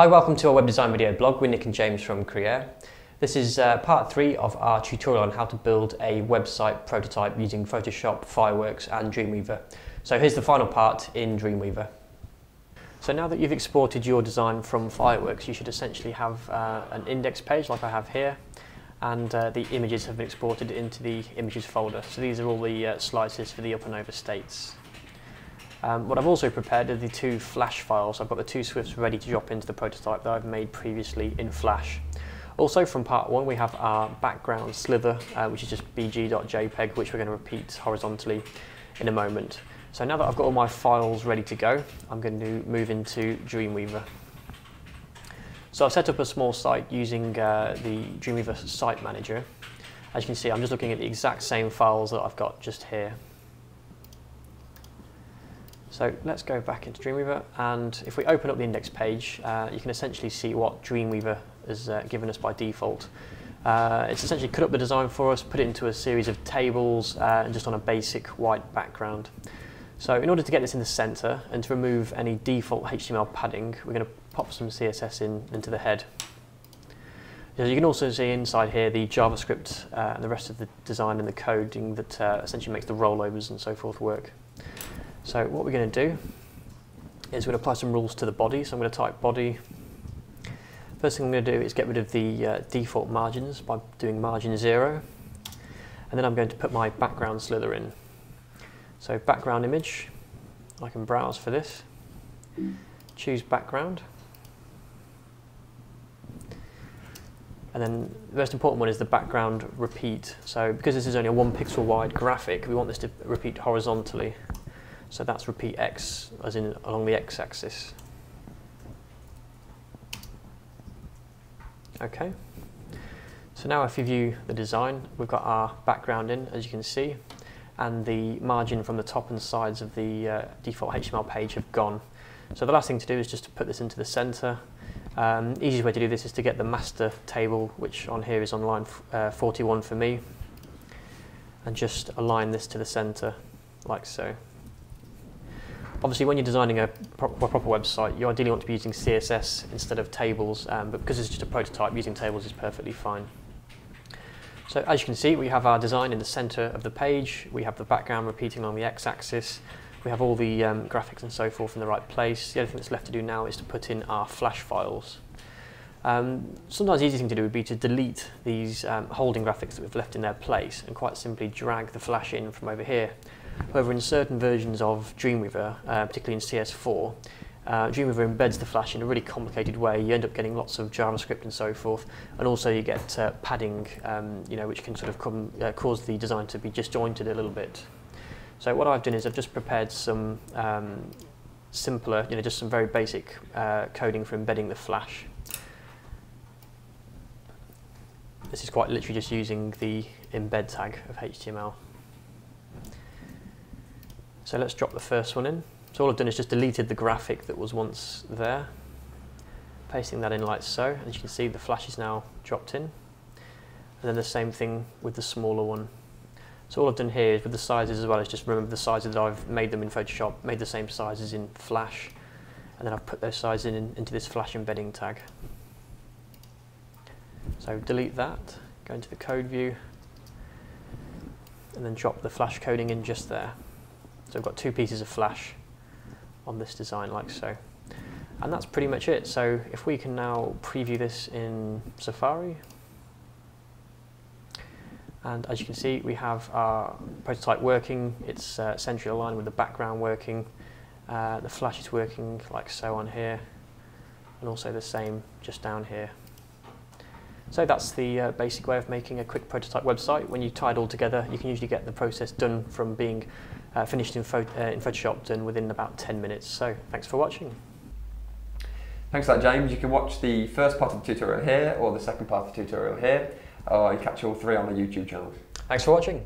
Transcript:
Hi, welcome to our web design video blog with Nick and James from Creare. This is uh, part three of our tutorial on how to build a website prototype using Photoshop, Fireworks and Dreamweaver. So here's the final part in Dreamweaver. So now that you've exported your design from Fireworks, you should essentially have uh, an index page like I have here, and uh, the images have been exported into the images folder. So these are all the uh, slices for the up and over states. Um, what I've also prepared are the two Flash files. I've got the two Swifts ready to drop into the prototype that I've made previously in Flash. Also from part one we have our background slither, uh, which is just bg.jpg, which we're going to repeat horizontally in a moment. So now that I've got all my files ready to go, I'm going to move into Dreamweaver. So I've set up a small site using uh, the Dreamweaver Site Manager. As you can see, I'm just looking at the exact same files that I've got just here. So let's go back into Dreamweaver and if we open up the index page uh, you can essentially see what Dreamweaver has uh, given us by default. Uh, it's essentially cut up the design for us, put it into a series of tables uh, and just on a basic white background. So in order to get this in the center and to remove any default HTML padding we're going to pop some CSS in into the head. So you can also see inside here the JavaScript uh, and the rest of the design and the coding that uh, essentially makes the rollovers and so forth work. So what we're going to do is we're going to apply some rules to the body. So I'm going to type body. First thing I'm going to do is get rid of the uh, default margins by doing margin zero. And then I'm going to put my background slither in. So background image, I can browse for this. Choose background. And then the most important one is the background repeat. So because this is only a one pixel wide graphic, we want this to repeat horizontally. So that's repeat x, as in along the x-axis. Okay. So now if you view the design, we've got our background in, as you can see, and the margin from the top and sides of the uh, default HTML page have gone. So the last thing to do is just to put this into the center. Um, easiest way to do this is to get the master table, which on here is on line uh, 41 for me, and just align this to the center, like so. Obviously, when you're designing a, pro a, proper website, you ideally want to be using CSS instead of tables, um, but because it's just a prototype, using tables is perfectly fine. So as you can see, we have our design in the center of the page, we have the background repeating along the x-axis, we have all the um, graphics and so forth in the right place. The only thing that's left to do now is to put in our flash files. Um, sometimes the easiest thing to do would be to delete these um, holding graphics that we've left in their place and quite simply drag the flash in from over here. However, in certain versions of Dreamweaver, uh, particularly in CS4, uh, Dreamweaver embeds the Flash in a really complicated way. You end up getting lots of JavaScript and so forth, and also you get uh, padding, um, you know, which can sort of come, uh, cause the design to be disjointed a little bit. So what I've done is I've just prepared some um, simpler, you know, just some very basic uh, coding for embedding the Flash. This is quite literally just using the embed tag of HTML. So let's drop the first one in. So all I've done is just deleted the graphic that was once there, pasting that in like so. As you can see, the flash is now dropped in. And then the same thing with the smaller one. So all I've done here is with the sizes as well, is just remember the sizes that I've made them in Photoshop, made the same sizes in Flash, and then I've put those sizes in, into this Flash embedding tag. So delete that, go into the code view, and then drop the Flash coding in just there. So I've got two pieces of flash on this design like so. And that's pretty much it. So if we can now preview this in Safari, and as you can see, we have our prototype working. It's uh, centrally aligned with the background working. Uh, the flash is working like so on here, and also the same just down here. So that's the uh, basic way of making a quick prototype website. When you tie it all together, you can usually get the process done from being uh, finished in, uh, in Photoshop done within about 10 minutes. So thanks for watching. Thanks for that, James. You can watch the first part of the tutorial here or the second part of the tutorial here, or you catch all three on the YouTube channels. Thanks for watching.